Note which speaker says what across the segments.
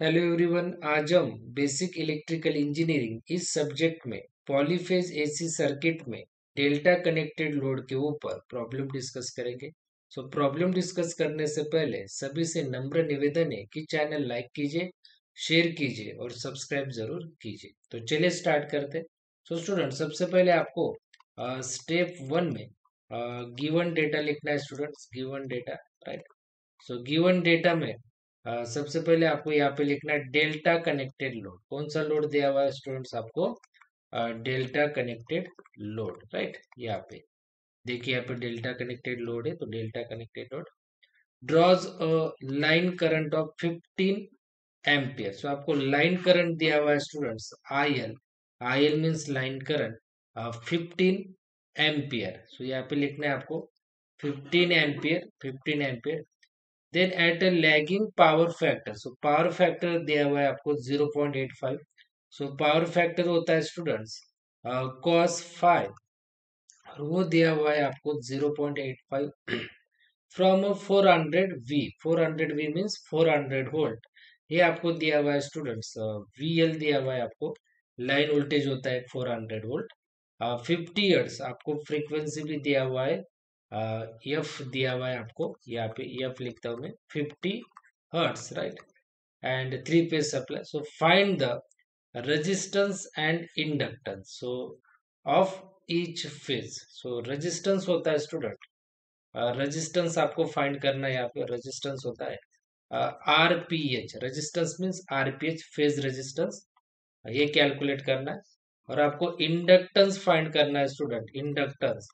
Speaker 1: Hello everyone आज हम basic electrical engineering इस सब्जेक्ट में पॉलीफेज एसी सर्किट में डेल्टा कनेक्टेड लोड के ऊपर प्रॉब्लम डिस्कस करेंगे। सो so, प्रॉब्लम डिस्कस करने से पहले सभी से नम्र निवेदन है कि चैनल लाइक कीजिए शेयर कीजिए और सब्सक्राइब ज़रूर कीजिए। तो चलिए स्टार्ट करते सो स्टूडेंट सबसे पहले आपको स्टेप uh, वन में गिवन डेटा लिखना है students given data right so given data में सबसे पहले आपको यहाँ पे लिखना है डेल्टा कनेक्टेड लोड। कौन सा लोड दिया हुआ है स्टूडेंट्स आपको? Delta connected load, right? यहाँ पे। देखिए यहाँ पे डेल्टा कनेक्टेड लोड है तो delta connected load. Draws line current of 15 ampere. So आपको लाइन करंट दिया हुआ है students I L I L means line current fifteen ampere. So यहाँ पे लिखना है आपको 15 ampere 15 ampere. Then at a lagging power factor so power factor दिया हुआ है आपको 0.85 सो पावर फैक्टर होता है स्टूडेंट्स कॉस फाइव और वो दिया हुआ है आपको 0.85 from 400 V 400 V means four hundred volt ये आपको दिया हुआ है स्टूडेंट्स वी एल दिया हुआ है आपको. लाइन वोल्टेज होता है 400 वोल्ट फिफ्टी ईयर्स आपको फ्रीक्वेंसी भी दिया हुआ है एफ़ दिया हुआ है आपको, यहाँ पे एफ़ लिखता हूँ मैं fifty hertz right and three phase supply so find the resistance and inductance so of each phase so resistance होता है स्टूडेंट रेजिस्टेंस आपको फाइंड करना है यहाँ पे रेजिस्टेंस होता है R P H resistance means R P H phase resistance ये कैलकुलेट करना है, और आपको इंडक्टेंस फाइंड करना है student inductance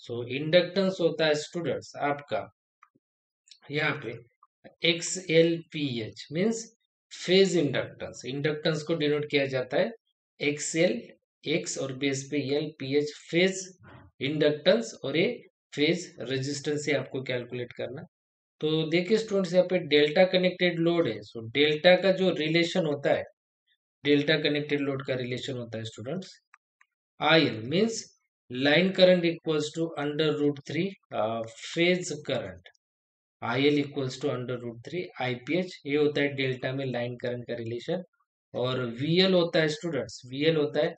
Speaker 1: so so, inductance होता है स्टूडेंट्स आपका। यहाँ पे X L P H means phase inductance inductance को डिनोट किया जाता है एक्स एल एक्स और बेस पे L P H phase inductance और ये फ़ेज़ रेजिस्टेंस से आपको कैलकुलेट करना तो देखिए स्टूडेंट्स यहाँ पे डेल्टा कनेक्टेड लोड है। सो डेल्टा का जो रिलेशन होता है डेल्टा कनेक्टेड लोड का रिलेशन होता है students I L means line current equals to under root three phase current. I L equals to under root three IPH ये होता है डेल्टा में लाइन करंट का रिलेशन। और वीएल होता है स्टूडेंट्स वीएल होता है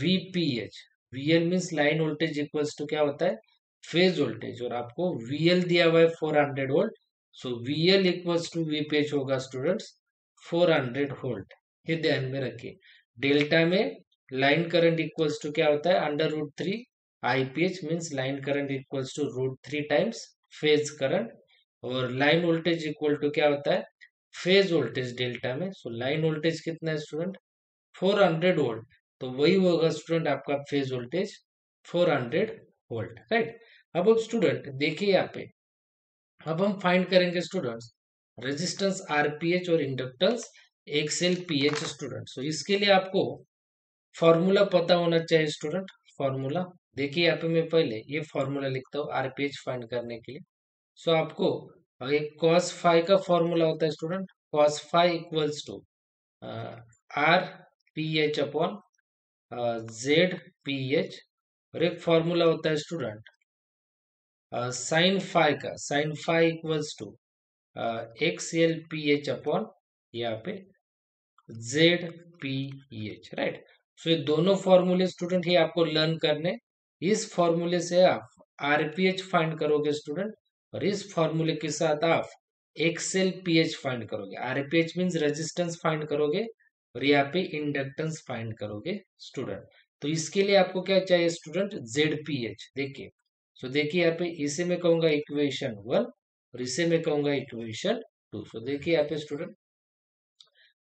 Speaker 1: VPH VL means line voltage equals to क्या होता है? Phase voltage. और आपको वीएल दिया हुआ है four hundred volt so VL equals to VPH होगा स्टूडेंट्स फोर हंड्रेड वोल्ट ये ध्यान में रखिए। डेल्टा में लाइन करंट इक्वल्स टू क्या होता है? Under root three IPH means line current equals to root three times phase current. और लाइन वोल्टेज इक्वल टू क्या होता है? फ़ेज़ वोल्टेज डेल्टा में। सो लाइन वोल्टेज कितना है स्टूडेंट 400 वोल्ट तो वही होगा स्टूडेंट आपका फ़ेज़ वोल्टेज 400 वोल्ट राइट अब अब स्टूडेंट देखिए यहाँ पे। अब हम फाइंड करेंगे स्टूडेंट्स रेजिस्टेंस आरपीएच और inductance XL PH student so इसके लिए आपको फॉर्मूला पता होना चाहिए स्टूडेंट फॉर्मूला देखिए यहाँ पे मैं पहले ये फॉर्मूला लिखता हूँ आरपीएच फाइंड करने के लिए. सो so, आपको एक कॉस फाइव का फॉर्मूला होता है student cos phi equals to R P H upon Z P H और एक फॉर्मूला होता है स्टूडेंट साइन फाइव का sine phi equals to X L P H upon यहाँ पे Z P H right so ये दोनों फॉर्मूले स्टूडेंट ही आपको लर्न करने। इस फॉर्मूले से आप आरपीएच फाइंड करोगे स्टूडेंट और इस फॉर्मूले के साथ आप एक्सेल पीएच फाइंड करोगे। आरपीएच मीन्स रेजिस्टेंस फाइंड करोगे और यहाँ पे इंडक्टेंस फाइंड करोगे स्टूडेंट तो इसके लिए आपको क्या चाहिए स्टूडेंट जेड पी एच देखिए सो देखिए यहाँ पे इसे मैं कहूँगा इक्वेशन वन और इसे मैं कहूँगा इक्वेशन टू सो देखिए यहाँ पे स्टूडेंट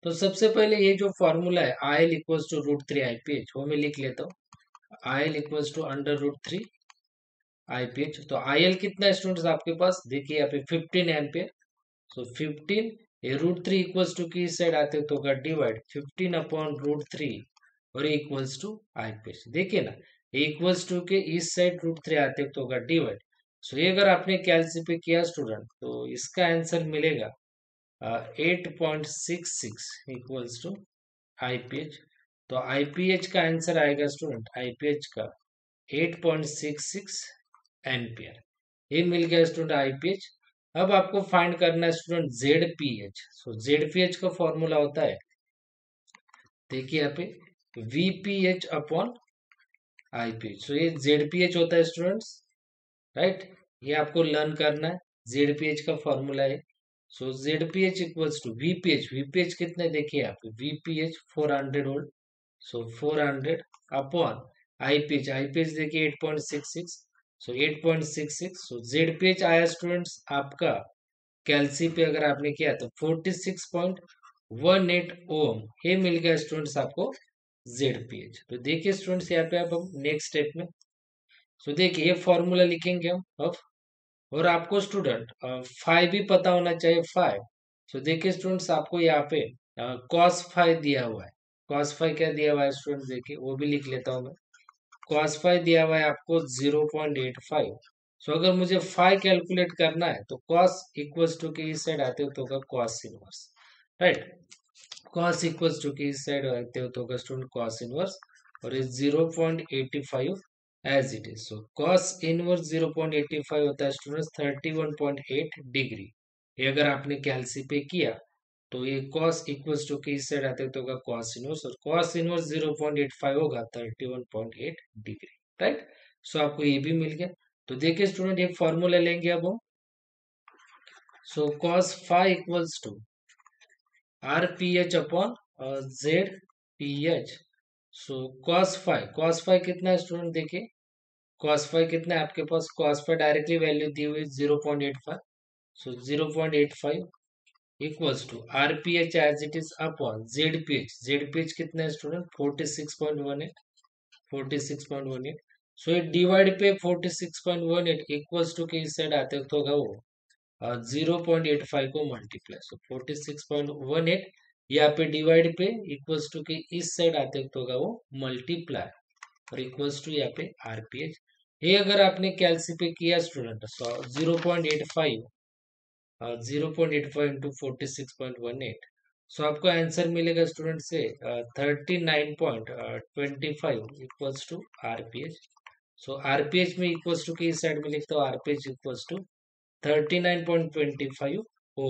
Speaker 1: तो सबसे पहले ये जो फॉर्मूला है I L equals to root three I P H वो मैं लिख लेता हूँ। I L equals to under root three I P H तो आई एल कितना स्टूडेंट्स आपके पास? देखिए यहाँ पे फिफ्टीन एम्पियर सो फिफ्टीन ये रूट थ्री इक्वल्स टू की साइड आते तो होगा divide fifteen upon root three और equals to I P H देखिए ना इक्वल्स टू के इस साइड रूट थ्री आते तो होगा डिवाइड सो ये अगर आपने कैलसी पे किया स्टूडेंट तो इसका आंसर मिलेगा। Eight point six six equals to IPH तो आईपीएच का आंसर आएगा स्टूडेंट आईपीएच का एट पॉइंट ये मिल गया स्टूडेंट आईपीएच अब आपको फाइंड करना है student Z P H so Z P H का फॉर्मूला होता है, देखिए यहाँ पे V P H upon I P H so ये जेड पी एच होता है स्टूडेंट्स राइट ये आपको लर्न करना है जेड पी एच का फॉर्मूला है। So Z P H equals to V P H V P H कितने देखिए यहाँ पे V P H four hundred volt so four hundred upon I P H I P H देखिए eight point six six so 8.66 so Z P H आया students आपका कैलसी पे अगर आपने किया तो 46.18 ओम ये मिल गया स्टूडेंट्स आपको जेड पी एच तो देखिए स्टूडेंट्स यहाँ पे आप हम नेक्स्ट स्टेप में. सो देखिए ये फॉर्मूला लिखेंगे हम अब. और आपको स्टूडेंट फाइव भी पता होना चाहिए फाइव तो देखिए स्टूडेंट्स आपको यहाँ पे कॉस फाइव दिया हुआ है। कॉस फाइव क्या दिया हुआ है स्टूडेंट देखिए, वो भी लिख लेता हूँ मैं। कॉस फाइव दिया हुआ है आपको zero point eight five so अगर मुझे फाइव कैलकुलेट करना है तो कॉस इक्वल्स टू के इस साइड आते हो तो होगा cos inverse right cos equals to के इस साइड आते हो तो होगा स्टूडेंट कॉस इनवर्स और ये zero point eighty five as it is so cos inverse zero point eighty five होता है students thirty one point eight degree ये अगर आपने कैलसी पे किया तो ये कॉस इक्वल्स टू के इस साइड आते तो होगा कॉस इनवर्स और cos inverse zero point eight five होगा thirty one point eight degree right so आपको ये भी मिल गया। तो देखिए स्टूडेंट एक फॉर्मूला लेंगे अब हम। So cos phi equals to R P H upon Z P H so cos phi cos phi कितना स्टूडेंट देखिए कॉस फाइव कितना है आपके पास? कॉस फाइव डायरेक्टली वैल्यू दी हुई zero point eight five so zero point eight five equals to RPH as it is upon ZPH ZPH कितना है student forty six point one eight forty six point one eight so ये divide पे forty six point one eight equals to के इस side आते तो होगा वो? ज़ीरो पॉइंट एट फाइव को multiply so forty six point one eight यहाँ पे डिवाइड पे इक्वल्स टू के इस साइड आते तो होगा वो मल्टीप्लाई और इक्वल्स टू यहाँ पे आरपीएच ये अगर आपने कैलसी पे किया student so zero point eight five zero point eight five into forty six point one eight so आपको आंसर मिलेगा स्टूडेंट से thirty nine point twenty five equals to RPH so RPH में इक्वल्स टू के इस side में लिखता हूँ RPH equals to thirty nine point twenty five O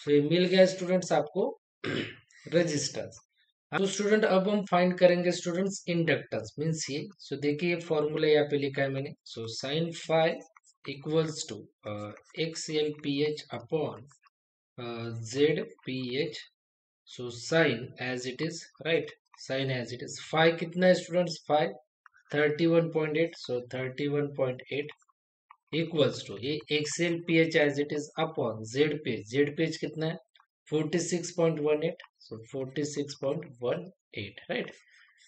Speaker 1: so ये मिल गया स्टूडेंट्स आपको रजिस्टर्स तो स्टूडेंट अब हम फाइंड करेंगे स्टूडेंट्स इंडक्टर्स मींस ये सो देखिए फॉर्मूला यहाँ पे लिखा है मैंने so sine five equals to X M P H upon Z P H so sine as it is right sine as it is five कितना है students five thirty one point eight so thirty one point eight equals to ये X L P H as it is upon Z P H Z P H कितना है? 46.18. So 46.18, right?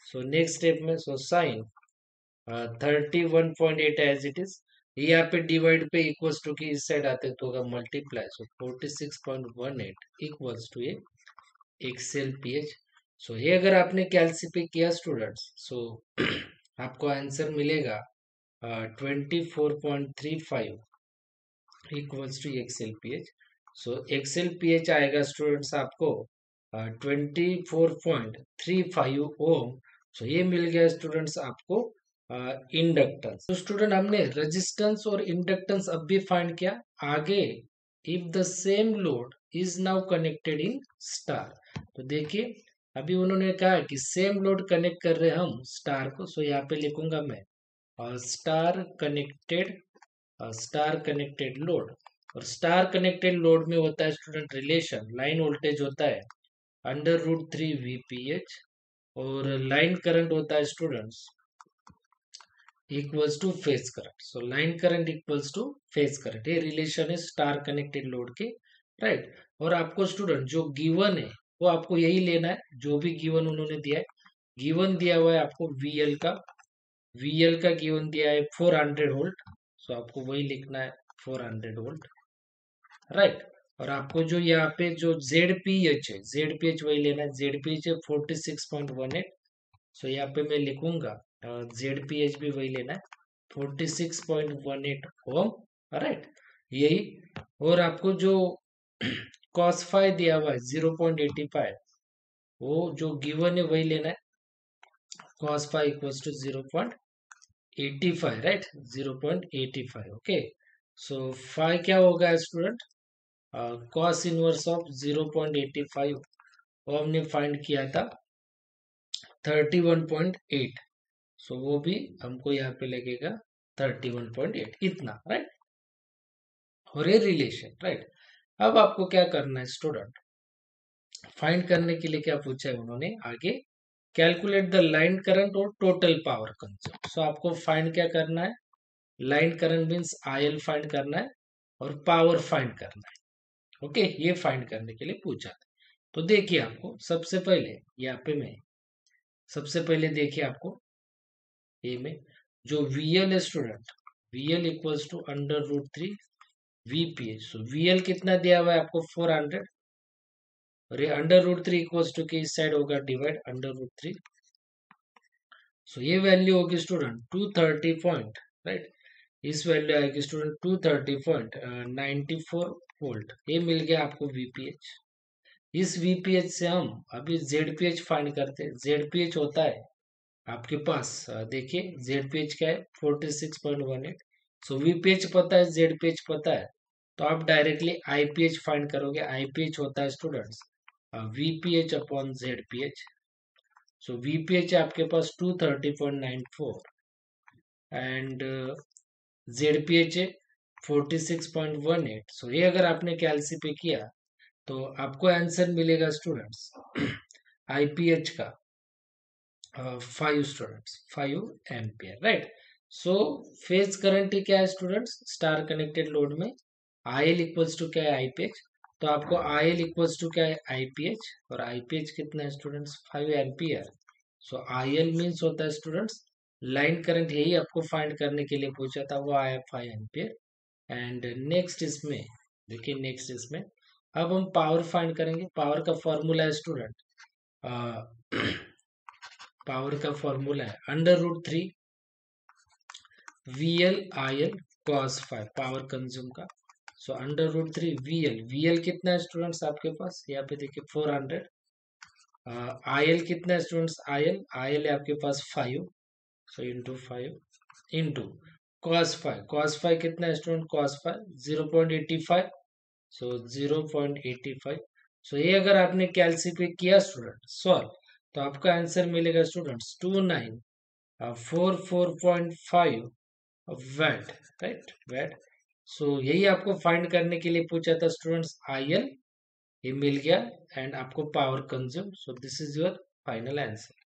Speaker 1: So next step so sine uh, 31.8 as it is. यहाँ पे divide पे equals to की इस side आते तो होगा multiply so forty six point one eight equals to X L P H so ये अगर आपने कैलसी पे किया स्टूडेंट्स सो so, आपको आंसर मिलेगा twenty four point three five equals to X L P H so X L P H आएगा students आपको twenty four point three five ohm so ये मिल गया स्टूडेंट्स आपको इंडक्टेंस तो स्टूडेंट हमने रेजिस्टेंस और इंडक्टेंस अब भी फाइंड किया। आगे if the same load is now connected in star तो देखिए, अभी उन्होंने कहा कि सेम लोड कनेक्ट कर रहे हम स्टार को। सो यहाँ पे लिखूँगा मैं star connected star connected load और स्टार कनेक्टेड लोड में होता है स्टूडेंट रिलेशन लाइन वोल्टेज होता है अंडर रूट थ्री वीपीएच और लाइन करंट होता है students equals to phase current so line current equals to phase current ये रिलेशन है स्टार कनेक्टेड लोड के राइट right? और आपको स्टूडेंट जो गिवन है, वो आपको यही लेना है, जो भी गिवन उन्होंने दिया है। गिवन दिया हुआ है आपको वीएल का। वीएल का गिवन दिया है 400 वोल्ट सो आपको वही लिखना है 400 वोल्ट राइट? और आपको जो यहाँ पे जो जेड पी एच है जेड पी एच वही लेना है। जेड पी एच है forty six point one eight so यहाँ पे मैं लिखूँगा जेड पी एच भी वही लेना है। Forty six point one eight ohm, right? यही। और आपको जो कॉस फाइव दिया हुआ है ज़ीरो पॉइंट एटी फाइव वो जो गिवन है वही लेना है। Cos five equals to zero point eighty five right? Zero point eighty five okay so five क्या होगा स्टूडेंट कॉस इनवर्स ऑफ़ 0.85 वो हमने फाइंड किया था 31.8 सो वो भी हमको यहाँ पे लगेगा 31.8 इतना राइट और ये रिलेशन राइट अब आपको क्या करना है स्टूडेंट फाइंड करने के लिए क्या पूछा है उन्होंने आगे? कैलकुलेट द लाइन करंट और टोटल पावर कंज्यूम सो आपको फाइंड क्या करना है? Line current means I find करना है और पावर फाइंड करना है. ओके, ये फाइंड करने के लिए पूछा था। तो देखिए आपको, सबसे पहले यहाँ पे मैं, सबसे पहले देखिए आपको ए में, जो VL student VL equals to under root three VPH so VL कितना दिया हुआ है आपको? फोर हंड्रेड और ये under root three equals to के इस साइड होगा? Divide under root three so ये वैल्यू होगी student two thirty point right इस वैल्यू आएगी student two thirty point ninety four volt ये मिल गया आपको वीपीएच इस वीपीएच से हम अभी जेडपीएच फाइंड करते हैं जेडपीएच होता है आपके पास देखिए जेडपीएच क्या है forty six point one eight so VPH पता है जेडपीएच पता है तो आप डायरेक्टली आईपीएच फाइंड करोगे आईपीएच होता है students VPH upon ZPH so VPH है आपके पास two thirty point nine four and ZPH है forty six point one eight so ये अगर आपने कैलसी पे किया तो आपको आंसर मिलेगा स्टूडेंट्स आईपीएच का five students five ampere right so phase current क्या है स्टूडेंट्स स्टार कनेक्टेड लोड में आई एल इक्वल्स टू क्या है आईपीएच तो आपको आई एल इक्वल्स टू क्या है आईपीएच और आईपीएच कितना है students five ampere so I L means होता है स्टूडेंट्स लाइन करंट यही आपको फाइंड करने के लिए पूछा था, वो आया फाइव एम्पियर एंड नेक्स्ट इसमें देखिए नेक्स्ट इसमें अब हम पावर फाइंड करेंगे। पावर का फॉर्मूला है स्टूडेंट पावर का फॉर्मूला है। Under root three V L I L cos five power consume का। So under root three V L V L कितना है स्टूडेंट्स आपके पास? यहाँ पे देखिए फोर हंड्रेड आई एल कितना है students I L I L है आपके पास five so into five into cos five cos five कितना है student point eighty five so eighty five so ये अगर आपने कैलसी पे किया स्टूडेंट सॉल्व तो आपका आंसर मिलेगा students two nine four four point five watt right watt so यही आपको फाइंड करने के लिए पूछा था स्टूडेंट्स आई एल ये मिल गया एंड आपको power consume so this is your final answer